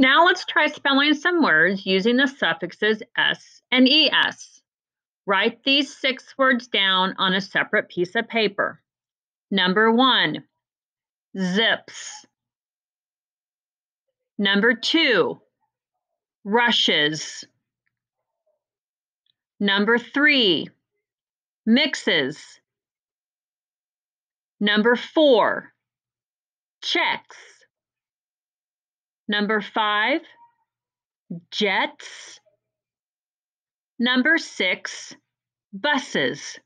Now let's try spelling some words using the suffixes s and es. Write these six words down on a separate piece of paper. Number one, zips. Number two, rushes. Number three, mixes. Number four, checks. Number five, jets. Number six, buses.